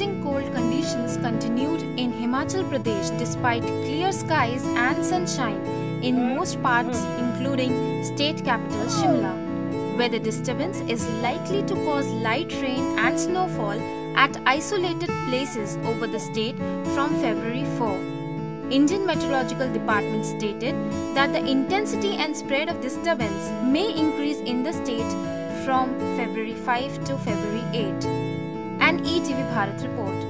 biting cold conditions continued in Himachal Pradesh despite clear skies and sunshine in most parts including state capital Shimla. Weather disturbance is likely to cause light rain and snowfall at isolated places over the state from February 4. Indian Meteorological Department stated that the intensity and spread of disturbance may increase in the state from February 5 to February 8. Bharat report.